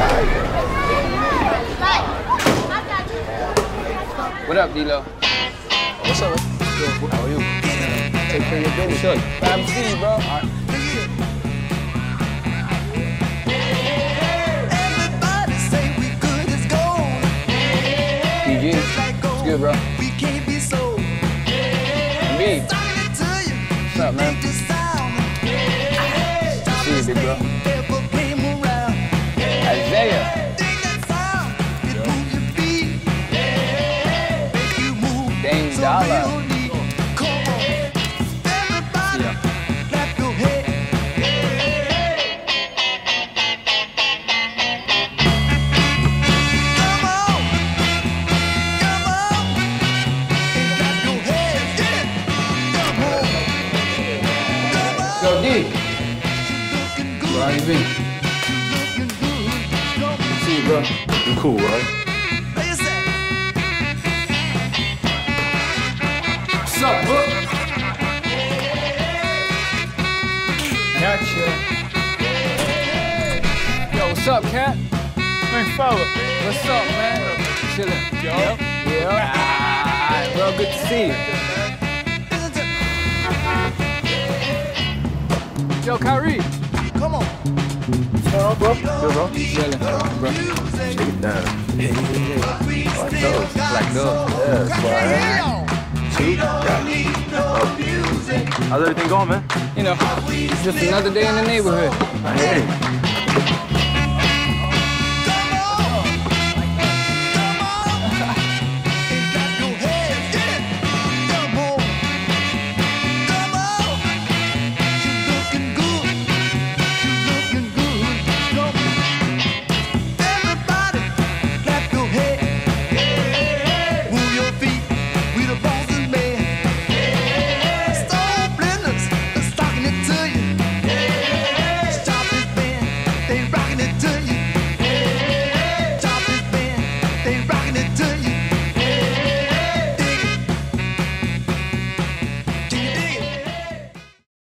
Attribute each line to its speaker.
Speaker 1: What up, D-Lo?
Speaker 2: What's up?
Speaker 1: How are you?
Speaker 2: Take care of your business.
Speaker 1: Sure.
Speaker 2: Glad to see you, bro.
Speaker 1: PG? What's good, bro? B. What's up, man? Bro, how you been? See you, bro.
Speaker 3: You cool, right?
Speaker 1: What's up, bro? Gotcha. Yo, what's up, KAT?
Speaker 2: Thanks, fella.
Speaker 1: What's up, man? Chillin'.
Speaker 2: Yo.
Speaker 1: Yeah. Ah, bro, good to see you. Yo, Kyrie.
Speaker 2: Come on.
Speaker 1: What's going on, bro? Good, bro. Chillin', bro.
Speaker 3: Shake it down. Like those.
Speaker 1: Like those.
Speaker 3: Yeah, that's why. See? How's everything going, man?
Speaker 1: You know, just another day in the neighborhood.
Speaker 3: I hear you.